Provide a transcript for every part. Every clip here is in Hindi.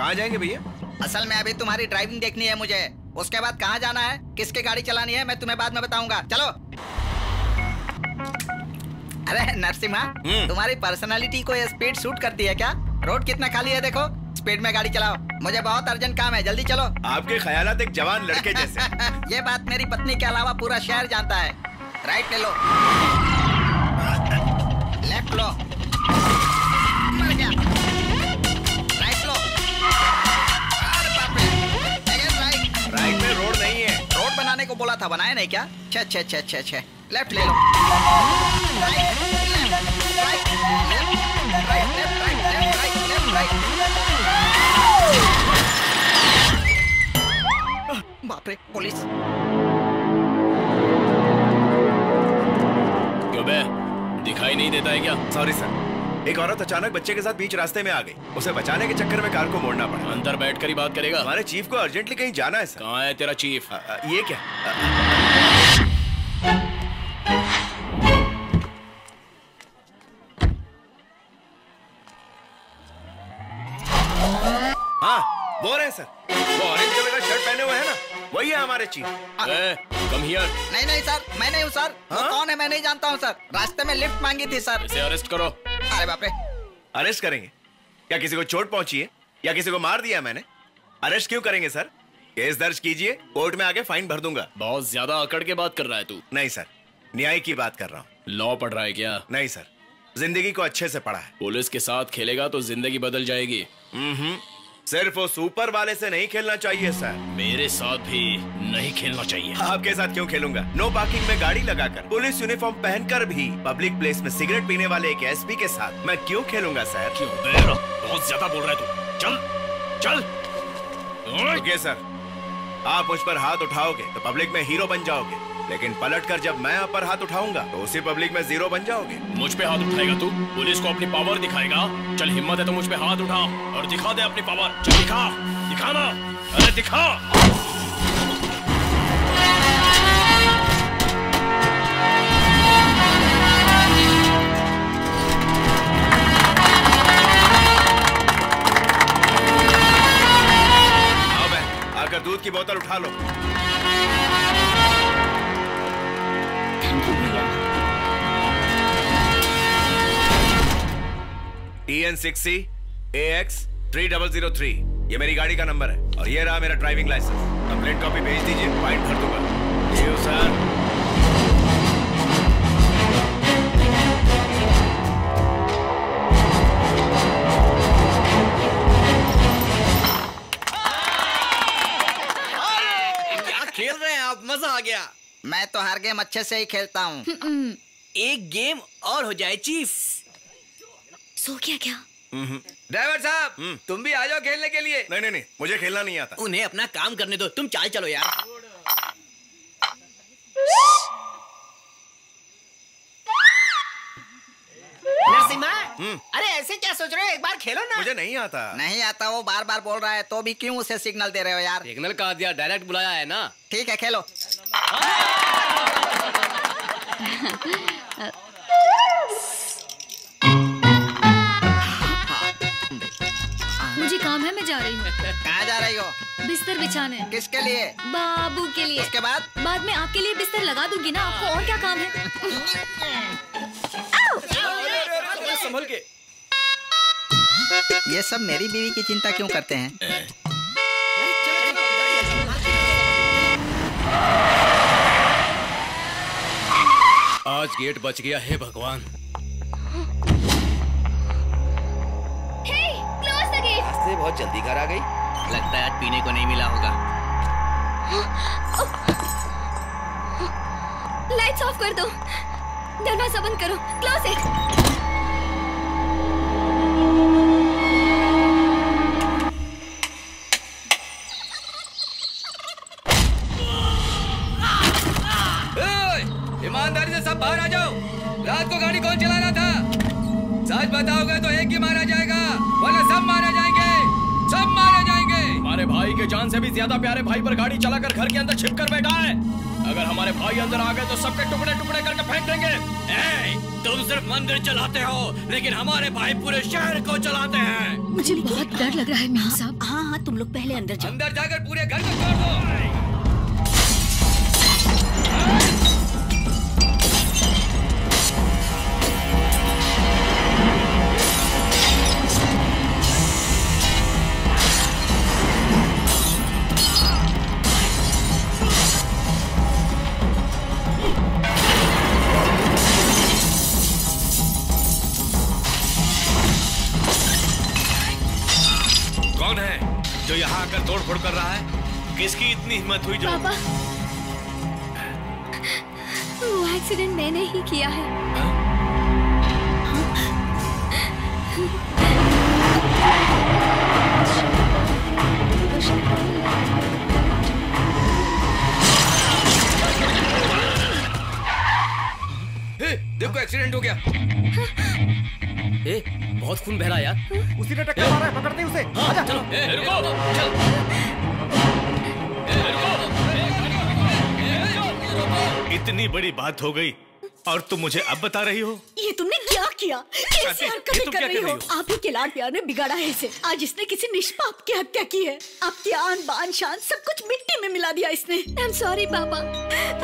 कहाँ जाएँगे भैया? असल में अभी तुम्हारी ड्राइविंग देखनी है मुझे। उसके बाद कहाँ जाना है? किसकी गाड़ी चलानी है मैं तुम्हें बाद में बताऊँगा। चलो। अरे नरसिम्हा हम्म। तुम्हारी पर्सनालिटी को स्पीड सूट करती है क्या? रोड कितना खाली है देखो। स्पीड में गाड़ी चलाओ। मुझे बहुत अर्जेंट काम है जल्दी चलो। आपके ख्याल एक जवान लड़के जैसे। ये बात मेरी पत्नी के अलावा पूरा शहर जानता है। राइट ले लो लेफ़्ट लो। मर गया। बनाने को बोला था बनाया नहीं क्या? छह छह छह छह छह लेफ़्ट ले लो। बाप रे पुलिस क्यों बे? दिखाई नहीं देता है क्या? सॉरी सर एक औरत अचानक बच्चे के साथ बीच रास्ते में आ गई। उसे बचाने के चक्कर में कार को मोड़ना पड़ा। अंदर बैठ कर ही बात करेगा। हमारे चीफ को अर्जेंटली कहीं जाना है सर। कहाँ है तेरा चीफ? अ, अ, ये क्या? हाँ वो रहे सर। वो ऑरेंज कलर का शर्ट पहने हुए है ना? वही है हमारे चीफ। ए, कम हियर नहीं नहीं सर मैं नहीं हूँ सर। वो हाँ? कौन है मैं नहीं जानता हूँ सर। रास्ते में लिफ्ट मांगी थी सर। इसे अरेस्ट करो। अरे बाप रे। अरेस्ट करेंगे। क्या किसी को चोट पहुँची है? या किसी को मार दिया मैंने? अरेस्ट क्यों करेंगे सर? केस दर्ज कीजिए कोर्ट में आके फाइन भर दूँगा। बहुत ज़्यादा अकड़ के बात कर रहा है तू। नहीं सर। न्याय की बात कर रहा हूँ। लॉ पढ़ रहा है क्या? नहीं सर। ज़िंदगी को अच्छे से पढ़ा है। पुलिस के साथ खेलेगा तो ज़िंदगी बदल जाएगी। हम्म। सिर्फ़ उस ऊपर वाले से नहीं खेलना चाहिए सर। मेरे साथ भी नहीं खेलना चाहिए। आपके साथ क्यों खेलूँगा? नो पार्किंग में गाड़ी लगाकर। पुलिस यूनिफॉर्म पहनकर भी पब्लिक प्लेस में सिगरेट पीने वाले एक एसपी के साथ मैं क्यों खेलूँगा सर? क्यों? बहुत ज़्यादा बोल रहे है तू। चल चल। Okay sir. आप मुझ पर हाथ उठाओगे तो पब्लिक में हीरो बन जाओगे। लेकिन पलट कर जब मैं आप पर हाथ उठाऊँगा तो उसी पब्लिक में ज़ीरो बन जाओगे। मुझ पे हाथ उठाएगा तू? पुलिस को अपनी पावर दिखाएगा? चल, हिम्मत है तो मुझ पे हाथ उठा और दिखा दे अपनी पावर चल, दिखा। दिखाना अरे, दिखा। आकर दूध की बोतल उठा लो। T N six C A X three double zero three ये मेरी गाड़ी का नंबर है और ये रहा मेरा ड्राइविंग लाइसेंस कंप्लेंट कॉपी भेज दीजिए फाइन भर दूँगा। सर आ गया। मैं तो हर गेम अच्छे से ही खेलता हूँ। एक गेम और हो जाए चीफ। सो क्या? क्या ड्राइवर साहब तुम भी आ जाओ खेलने के लिए। नहीं नहीं नहीं मुझे खेलना नहीं आता। उन्हें अपना काम करने दो तुम चाल चलो यार। नरसिम्हा अरे ऐसे क्या सोच रहे हो? एक बार खेलो ना। मुझे नहीं आता। नहीं आता वो बार बार बोल रहा है तो भी क्यों उसे सिग्नल दे रहे हो यार? सिग्नल का दिया डायरेक्ट बुलाया है ना। ठीक है खेलो। मुझे काम है मैं जा रही हूँ। कहाँ जा रही हो? बिस्तर बिछाने। किसके लिए? बाबू के लिए। उसके बाद? बाद में आपके लिए बिस्तर लगा दूँगी ना आपको और क्या काम है? संभल के। ये सब मेरी बीवी की चिंता क्यों करते हैं? गेट बच गया है भगवान। क्लोज द गेट रास्ते बहुत जल्दी घर आ गई। लगता है आज पीने को नहीं मिला होगा। लाइट्स ऑफ़ कर दो। दरवाज़ा बंद करो। क्लोज इट के जान से भी ज़्यादा प्यारे भाई पर गाड़ी चलाकर घर के अंदर छिप कर बैठा है। अगर हमारे भाई अंदर आ गए तो सबके टुकड़े टुकड़े करके फेंक देंगे। ए, तुम सिर्फ़ मंदिर चलाते हो लेकिन हमारे भाई पूरे शहर को चलाते हैं। मुझे बहुत डर लग रहा है साहब। हाँ हाँ तुम लोग पहले अंदर जाओ। अंदर जाकर पूरे घर को छोड़ दो। कौन है जो यहाँ आकर तोड़ फोड़ कर रहा है। किसकी इतनी हिम्मत हुई जो पापा। वो एक्सीडेंट मैंने ही किया है। देखो एक्सीडेंट हो गया। ए, बहुत खून बह रहा यार। उसी ने टक्कर मारा है पकड़ते उसे। हाँ, चलो ए, रुको चल। ए, रुको। इतनी बड़ी बात हो गई और तुम मुझे अब बता रही हो? ये तुमने क्या किया? कैसी हरकतें कर क्या रही कर हो रही हो? आप ही के लाड प्यार ने बिगाड़ा है इसे। आज इसने किसी निष्पाप की हत्या की है। आपकी आन बान शान सब कुछ मिट्टी में मिला दिया इसने। आई एम सॉरी पापा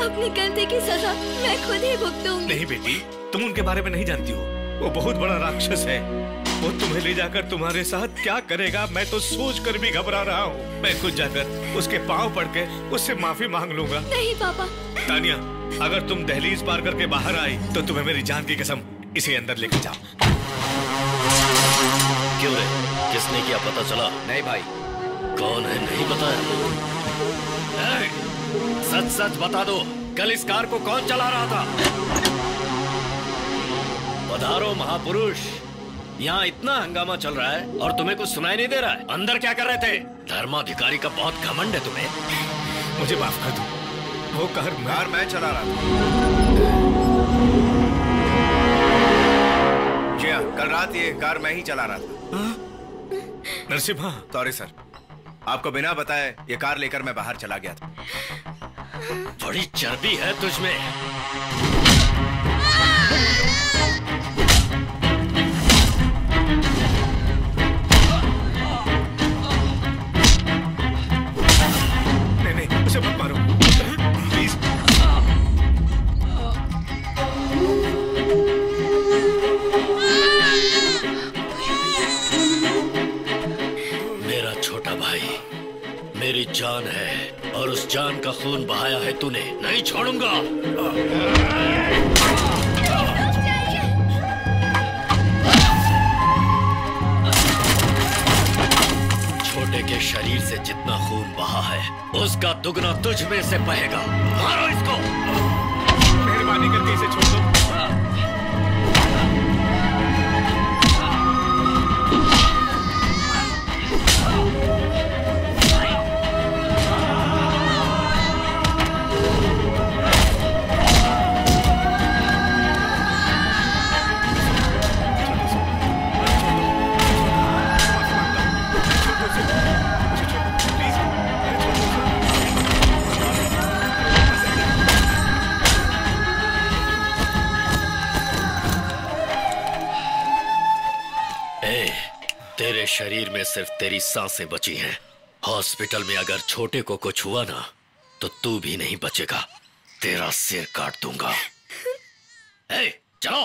अपनी गलती की सजा। मैं खुद ही भुगतूँगी। नहीं बेटी तुम उनके बारे में नहीं जानती हो। वो बहुत बड़ा राक्षस है। वो तुम्हें ले जाकर तुम्हारे साथ क्या करेगा मैं तो सोच कर भी घबरा रहा हूँ। मैं खुद जाकर उसके पाँव पड़ के उससे माफ़ी मांग लूँगा। नहीं पापा। तानिया अगर तुम दहलीज पार करके बाहर आई तो तुम्हें मेरी जान की कसम इसे अंदर लेके जाओ। क्यों रे? किसने किया पता चला? नहीं भाई। कौन है? नहीं बताया सच सच बता दो कल इस कार को कौन चला रहा था? पधारो महापुरुष। यहाँ इतना हंगामा चल रहा है और तुम्हें कुछ सुनाई नहीं दे रहा है। अंदर क्या कर रहे थे? धर्माधिकारी का बहुत घमंड है तुम्हें। मुझे माफ़ कर दो। वो कार मैं मैं चला रहा था। जी हाँ कल रात ये कार मैं ही चला रहा था। नरसिम्हा। Sorry sir. आपको बिना बताए ये कार लेकर मैं बाहर चला गया था। बड़ी चर्बी है तुझमें है तूने, नहीं छोड़ूँगा। छोटे के शरीर से जितना खून बहा है, उसका दुगना तुझ में से बहेगा। मारो इसको। मेहरबानी करके इसे छोड़ दो। तेरी साँसें बची हैं। हॉस्पिटल में अगर छोटे को कुछ हुआ ना तो तू भी नहीं बचेगा। तेरा सिर काट दूँगा। ए, चलो।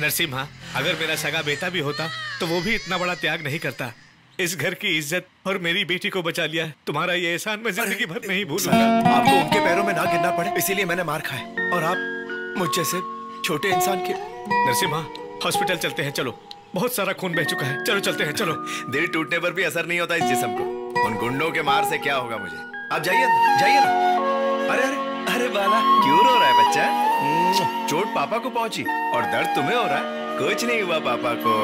नरसिम्हा अगर मेरा सगा बेटा भी होता तो वो भी इतना बड़ा त्याग नहीं करता। इस घर की इज़्ज़त और मेरी बेटी को बचा लिया तुम्हारा ये एहसान मैं ज़िंदगी भर नहीं भूलूँगा। आपको उनके पैरों में ना गिरना पड़े इसीलिए मैंने मार खाया और आप? मुझ जैसे छोटे इंसान के नरसिम्हा हॉस्पिटल चलते हैं चलो। बहुत सारा खून बह चुका है। चलो चलते हैं चलो। दिल टूटने पर भी असर नहीं होता इस जिस्म को। उन गुंडों के मार से क्या होगा मुझे? आप जाइए जाइए ना। अरे अरे अरे बाला क्यों रो रहा है बच्चा? चोट पापा को पहुँची और दर्द तुम्हें हो रहा है। कुछ नहीं हुआ पापा को।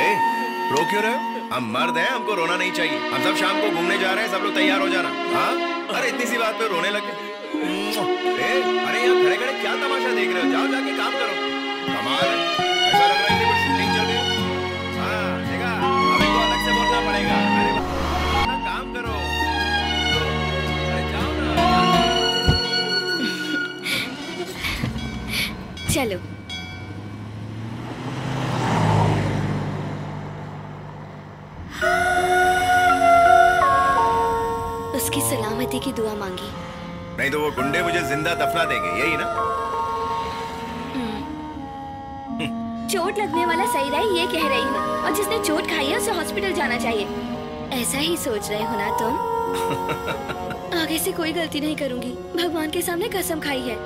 ए, रो क्यों रहे हम मर्द हैं हमको रोना नहीं चाहिए। हम सब शाम को घूमने जा रहे हैं सब लोग तैयार हो जाना। हाँ? अरे इतनी सी बात पे रोने लगे अरे यहाँ खड़े खड़े क्या तमाशा देख रहे हो? जाओ जाके काम करो। कमाल है। ना काम करो। चलो। उसकी सलामती की दुआ मांगी। नहीं तो वो गुंडे मुझे ज़िंदा दफना देंगे यही ना? चोट लगने वाला सही रहे ये कह रही हूँ और जिसने चोट खाई है उसे हॉस्पिटल जाना चाहिए। ऐसा ही सोच रहे हो ना तुम? आगे से कोई गलती नहीं करूँगी। भगवान के सामने कसम खाई है।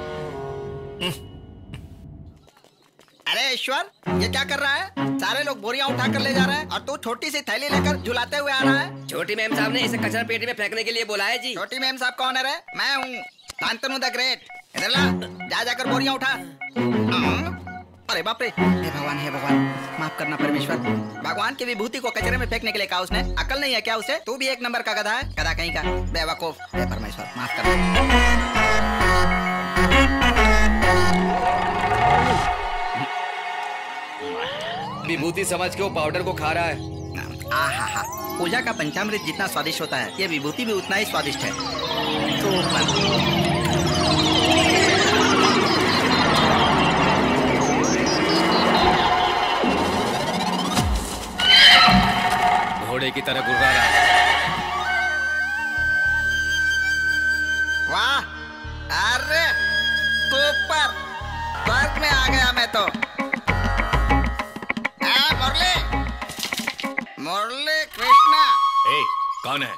अरे ईश्वर ये क्या कर रहा है? सारे लोग बोरियाँ उठा कर ले जा रहे हैं और तू छोटी सी थैली लेकर झुलाते हुए आ रहा है। छोटी मैम साहब ने इसे कचरा पेटी में फेंकने के लिए बोला है जी। छोटी मैम साहब कौन है रे? मैं हूँ शांतनु द ग्रेट। इधर ला जा जाकर बोरियाँ उठा। हम्म, अरे बाप रे। हे भगवान हे भगवान माफ़ करना परमेश्वर। भगवान की विभूति को कचरे में फेंकने के लिए कहा उसने। अकल नहीं है क्या उसे? तू भी एक नंबर का गधा है। गधा कहीं का? बेवकूफ़। हे परमेश्वर माफ़ करना। विभूति समझ के वो पाउडर को खा रहा है। आहा पूजा का पंचामृत जितना स्वादिष्ट होता है ये विभूति भी उतना ही स्वादिष्ट है। तो घोड़े की तरह गुर्रा रहा कौन है?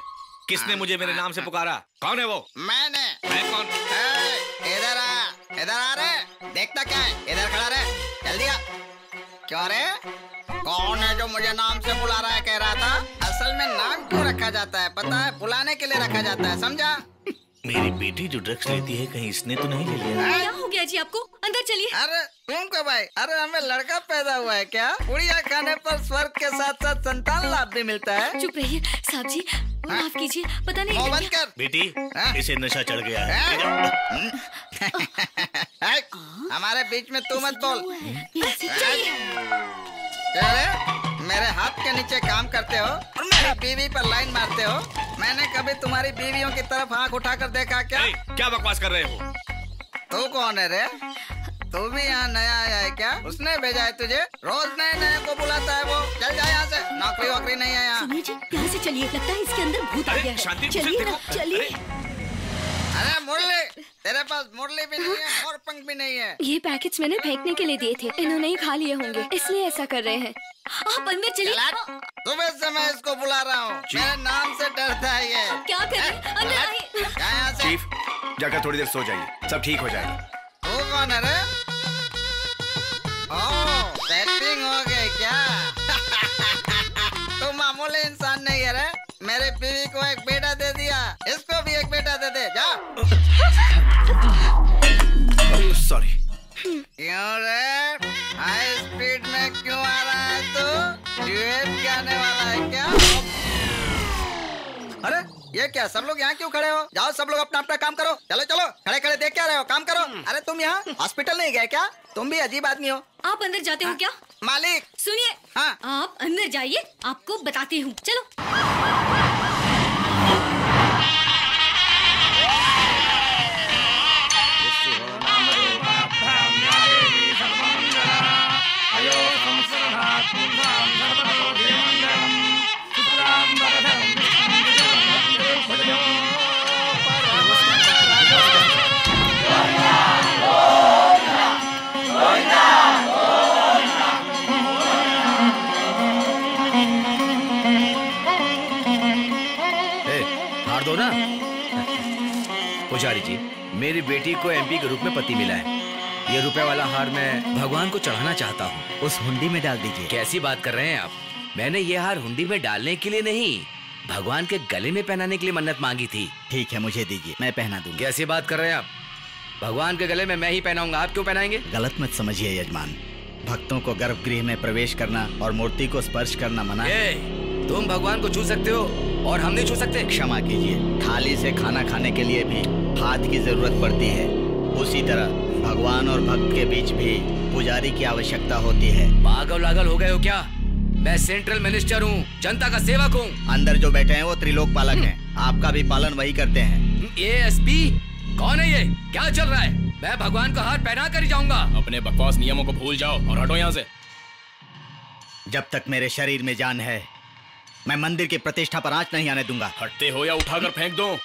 किसने मुझे मेरे नाम से पुकारा? कौन है वो? मैंने। मैं कौन? इधर आ इधर आ रे। देखता क्या है? इधर खड़ा रहे। जल्दी आ। क्यों रे? कौन है जो मुझे नाम से बुला रहा है कह रहा था? असल में नाम क्यों रखा जाता है? पता है बुलाने के लिए रखा जाता है समझा? मेरी बेटी जो ड्रग्स लेती है कहीं इसने तो नहीं ले लिया? क्या हो गया जी आपको? अंदर चलिए। अरे तुम को भाई अरे हमें लड़का पैदा हुआ है क्या? पुड़िया खाने पर स्वर्ग के साथ साथ संतान लाभ भी मिलता है। चुप रहिए साहब जी माफ़ कीजिए पता नहीं बंद कर। बेटी हाँ? इसे नशा चढ़ गया है। हमारे बीच में तू मत बोल। मेरे हाथ के नीचे काम करते हो और मेरी बीवी पर लाइन मारते हो। मैंने कभी तुम्हारी बीवियों की तरफ़ आँख उठाकर देखा क्या? ए, क्या बकवास कर रहे हो? तू कौन है रे? तू भी यहाँ नया आया है क्या? उसने भेजा है तुझे? रोज नए नए को बुलाता है वो। चल जाए यहाँ से। नौकरी वोकरी नहीं है यहाँ। यहाँ से चलिए। लगता है इसके अंदर भूत आ गया शांति, है चलिए। चलिए अरे मुरली तेरे पास मुरली भी नहीं है और पंख भी नहीं है। ये पैकेट्स मैंने फेंकने के लिए दिए थे इन्होंने ही खा लिए होंगे इसलिए ऐसा कर रहे हैं। आप अंदर चलिए। सुबह से मैं इसको बुला रहा हूँ। मेरे नाम से डरता है ये। क्या कर चीफ जाकर थोड़ी देर सो जाइए सब ठीक हो जाएगा। तू कौन है रे? सेटिंग हो गई क्या? तू मामूली इंसान नहीं है रे। मेरे बीवी को एक बेटा दिया। इसको भी एक बेटा दे दे जा। सॉरी क्यों रे? हाई स्पीड में क्यों आ रहा है तू? ड्यूएट गाने वाला है क्या? अरे ये क्या सब लोग यहाँ क्यों खड़े हो? जाओ सब लोग अपना अपना काम करो। चलो चलो खड़े खड़े देख क्या रहे हो? काम करो। अरे तुम यहाँ हॉस्पिटल नहीं गए क्या? तुम भी अजीब आदमी हो। आप अंदर जाते हो। क्या? मालिक! सुनिए हाँ। आप अंदर जाइए आपको बताती हूँ। चलो। पुजारी जी मेरी बेटी को एमपी के रूप में पति मिला है। ये रुपए वाला हार मैं भगवान को चढ़ाना चाहता हूँ। उस हुंडी में डाल दीजिए। कैसी बात कर रहे हैं आप? मैंने ये हार हुंडी में डालने के लिए नहीं भगवान के गले में पहनाने के लिए मन्नत मांगी थी। ठीक है मुझे दीजिए मैं पहना दूँगा। कैसी बात कर रहे हैं आप? भगवान के गले में मैं ही पहनाऊँगा आप क्यों पहनाएँगे? गलत मत समझिए यजमान। भक्तों को गर्भगृह में प्रवेश करना और मूर्ति को स्पर्श करना मना है। ए, तुम भगवान को छू सकते हो और हम नहीं छू सकते। क्षमा कीजिए थाली से खाना खाने के लिए भी। हाथ की ज़रूरत पड़ती है। उसी तरह भगवान और भक्त के बीच भी पुजारी की आवश्यकता होती है। पागल लागल हो गए हो क्या? मैं सेंट्रल मिनिस्टर हूँ जनता का सेवक हूँ। अंदर जो बैठे हैं वो त्रिलोक पालक हैं। आपका भी पालन वही करते हैं। एएसपी कौन है ये? क्या चल रहा है? मैं भगवान को हाथ पहना कर ही जाऊँगा। अपने बकवास नियमों को भूल जाओ और हटो यहाँ से। जब तक मेरे शरीर में जान है मैं मंदिर की प्रतिष्ठा पर आँच नहीं आने दूँगा। हटते हो या उठाकर फेंक दो?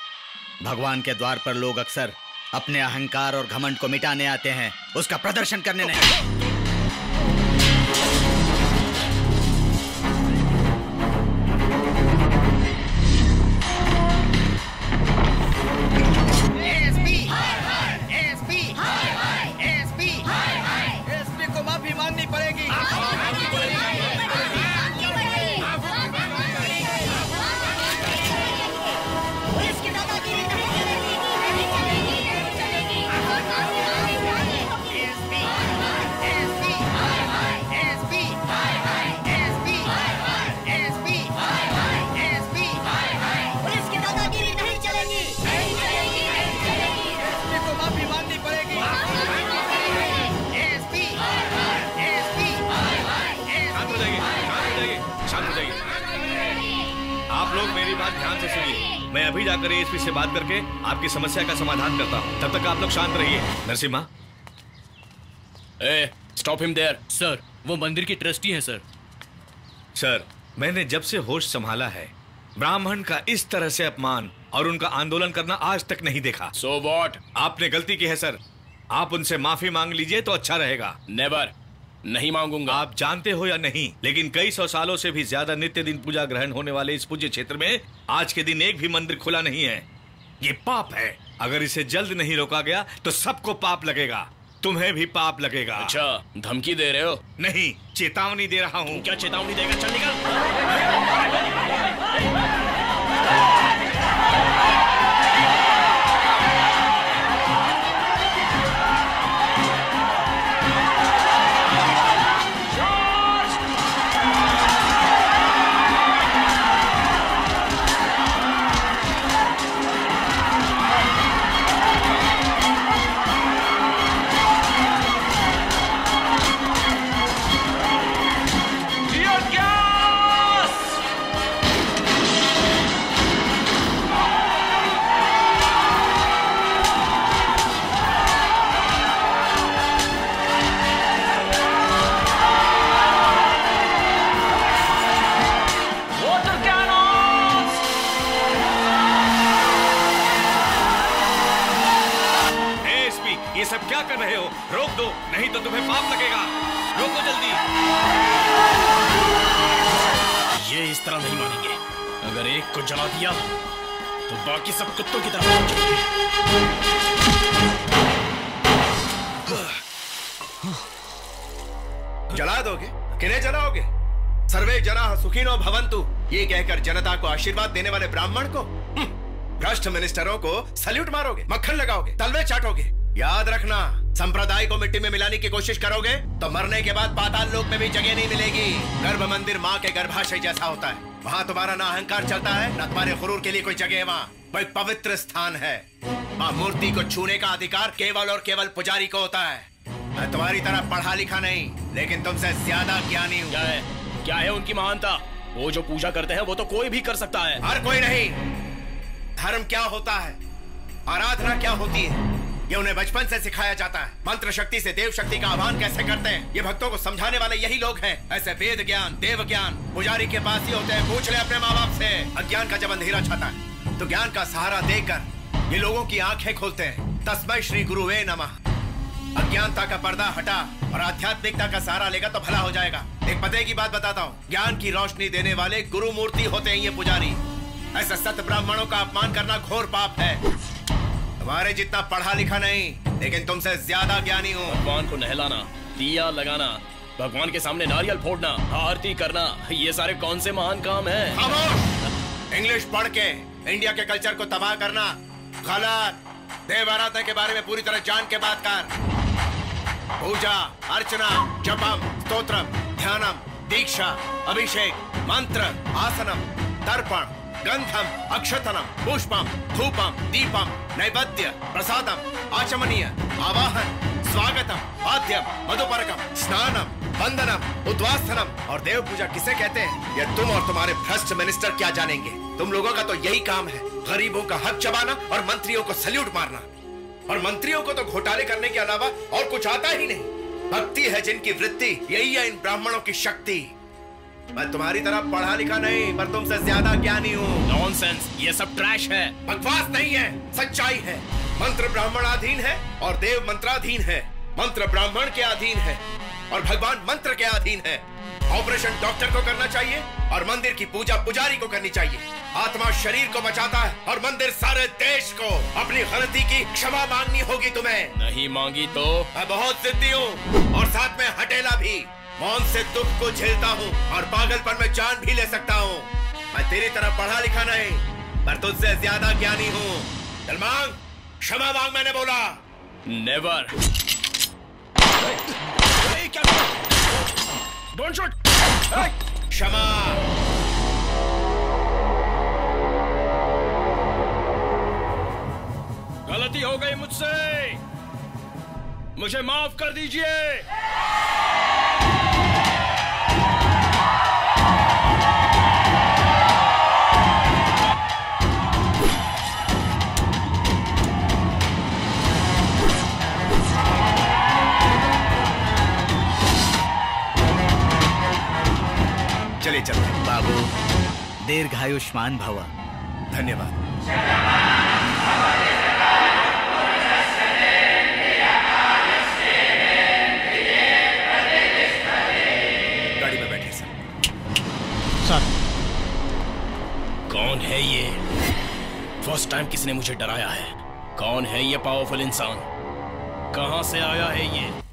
भगवान के द्वार पर लोग अक्सर अपने अहंकार और घमंड को मिटाने आते हैं। उसका प्रदर्शन करने नहीं। एएसपी से बात करके आपकी समस्या का समाधान करता हूँ। तब तक आप लोग शांत रहिए Narasimha. Hey stop him there sir वो मंदिर की ट्रस्टी हैं सर सर मैंने जब से होश संभाला है ब्राह्मण का इस तरह से अपमान और उनका आंदोलन करना आज तक नहीं देखा। सो so वॉट आपने गलती की है सर आप उनसे माफ़ी मांग लीजिए तो अच्छा रहेगा। नेवर नहीं मांगूँगा। आप जानते हो या नहीं लेकिन कई सौ सालों से भी ज़्यादा नित्य दिन पूजा ग्रहण होने वाले इस पूज्य क्षेत्र में आज के दिन एक भी मंदिर खुला नहीं है। ये पाप है। अगर इसे जल्द नहीं रोका गया तो सबको पाप लगेगा। तुम्हें भी पाप लगेगा। अच्छा धमकी दे रहे हो? नहीं चेतावनी दे रहा हूँ। क्या चेतावनी देगा? चल निकल। ये इस तरह नहीं मानेंगे। अगर एक को जला दिया तो बाकी सब कुत्तों की तरह जला दोगे? किन्हें जलाओगे? सर्वे जना सुखीनो भवंतु ये कहकर जनता को आशीर्वाद देने वाले ब्राह्मण को? हम्म, भ्रष्ट मिनिस्टरों को सल्यूट मारोगे मक्खन लगाओगे तलवे चाटोगे। याद रखना संप्रदाय को मिट्टी में मिलाने की कोशिश करोगे तो मरने के बाद पाताल लोक में भी जगह नहीं मिलेगी। गर्भ मंदिर माँ के गर्भाशय जैसा होता है। वहाँ तुम्हारा ना अहंकार चलता है न तुम्हारे गुरूर के लिए कोई जगह है वहाँ। कोई पवित्र स्थान है। वहाँ मूर्ति को छूने का अधिकार केवल और केवल पुजारी को होता है। मैं तुम्हारी तरह पढ़ा लिखा नहीं लेकिन तुमसे ज़्यादा ज्ञानी हूँ। क्या है? क्या है उनकी महानता? वो जो पूजा करते हैं वो तो कोई भी कर सकता है। हर कोई नहीं। धर्म क्या होता है? आराधना क्या होती है? ये उन्हें बचपन से सिखाया जाता है। मंत्र शक्ति से देव शक्ति का आह्वान कैसे करते हैं? ये भक्तों को समझाने वाले यही लोग हैं। ऐसे वेद ज्ञान, देव ज्ञान, पुजारी के पास ही होते हैं। पूछ ले अपने माँ बाप से। अज्ञान का जब अंधेरा छाता है तो ज्ञान का सहारा देकर ये लोगों की आँखें खोलते हैं। तस्मय श्री गुरु वे नमः। अज्ञानता का पर्दा हटा और आध्यात्मिकता का सहारा लेगा तो भला हो जाएगा। एक पते की बात बताता हूँ। ज्ञान की रोशनी देने वाले गुरु मूर्ति होते हैं ये पुजारी। ऐसा सत ब्राह्मणों का अपमान करना घोर पाप है। तुम्हारे जितना पढ़ा लिखा नहीं लेकिन तुमसे ज़्यादा ज्ञानी हूँ। भगवान को नहलाना दिया लगाना भगवान के सामने नारियल फोड़ना आरती करना ये सारे कौन से महान काम है? इंग्लिश पढ़ के इंडिया के कल्चर को तबाह करना गलत देव आराधना के बारे में पूरी तरह जान के बात कर। पूजा अर्चना जपम स्तोत्रम ध्यानम दीक्षा अभिषेक मंत्र आसनम तर्पण गंधम अक्षतनम, पुष्पम, धूपम, दीपम, नैवेद्य, प्रसादम, आचमनीय, आवाहन, स्वागतम पाद्यम मधुपरकम, स्नानम वंदनम उद्वासनम। और देव पूजा किसे कहते हैं? ये तुम और तुम्हारे भ्रष्ट मिनिस्टर क्या जानेंगे? तुम लोगों का तो यही काम है, गरीबों का हक चबाना और मंत्रियों को सल्यूट मारना। और मंत्रियों को तो घोटाले करने के अलावा और कुछ आता ही नहीं। भक्ति है जिनकी वृत्ति, यही है इन ब्राह्मणों की शक्ति। मैं तुम्हारी तरह पढ़ा लिखा नहीं पर तुमसे ज़्यादा ज्ञानी हूँ। नॉनसेंस ये सब ट्रैश है। बकवास नहीं है सच्चाई है। मंत्र ब्राह्मणाधीन है और देव मंत्राधीन है। मंत्र ब्राह्मण के अधीन है और भगवान मंत्र के अधीन है। ऑपरेशन डॉक्टर को करना चाहिए और मंदिर की पूजा पुजारी को करनी चाहिए। आत्मा शरीर को बचाता है और मंदिर सारे देश को अपनी गलती की क्षमा मांगनी होगी तुम्हें। नहीं मांगी तो? मैं बहुत जिद्दी हूँ और साथ में हटेला भी। मौन से दुख को झेलता हूँ और पागलपन में जान भी ले सकता हूँ। मैं तेरी तरह पढ़ा लिखा नहीं पर तुझसे ज़्यादा ज्ञानी हूँ। चल मांग क्षमा मांग मैंने बोला। नेवर डोंट शूट क्षमा। गलती हो गई मुझसे। मुझे माफ़ कर दीजिए। चलते बाबू दीर्घायुष्मान भव। धन्यवाद। गाड़ी में बैठे सर। कौन है ये? फ़र्स्ट टाइम किसने मुझे डराया है। कौन है ये पावरफुल इंसान? कहाँ से आया है ये?